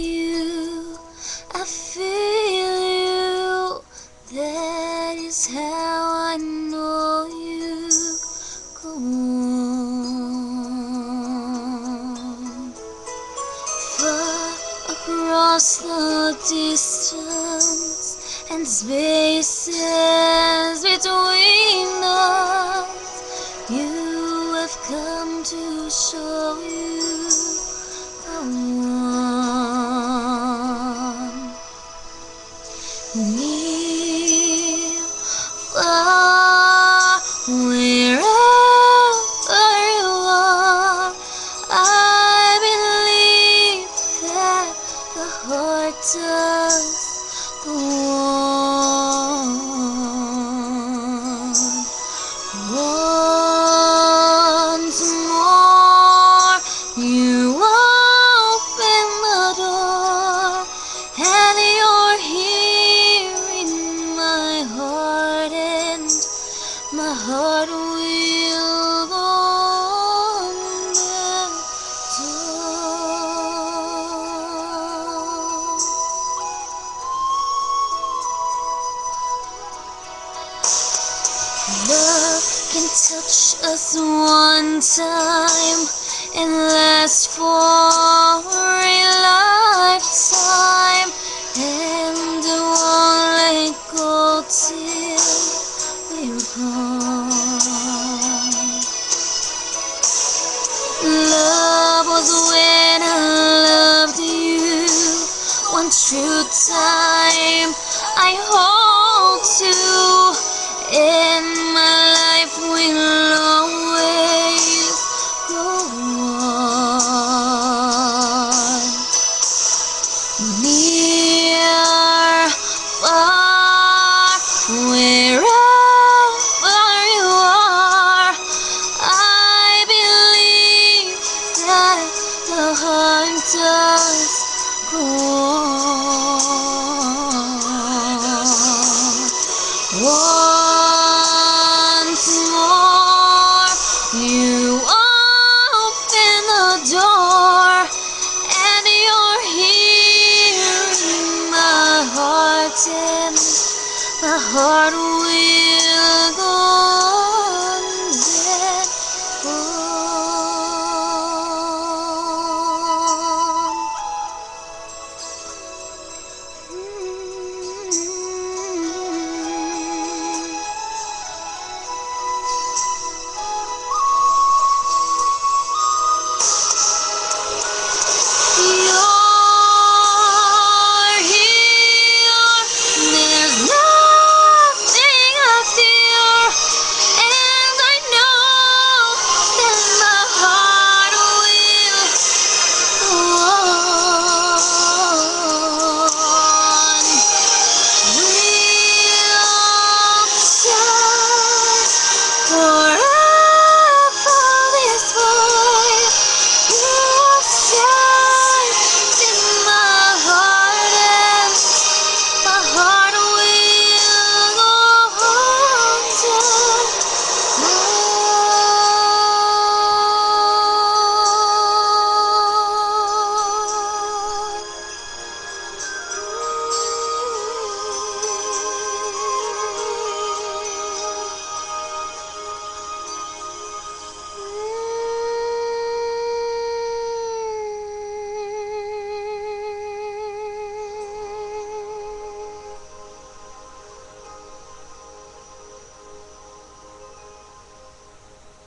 you, I feel you. That is how I know you. Come far across the distance and spaces between us. You have come to show you. 我。Love can touch us one time and last for a lifetime, and it won't let go till we're gone. Love was when I loved you one true time. I hold Near, heart will go